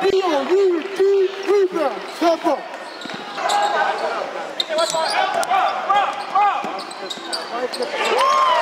D-O-U-D rebound. Tempo. Hey, on?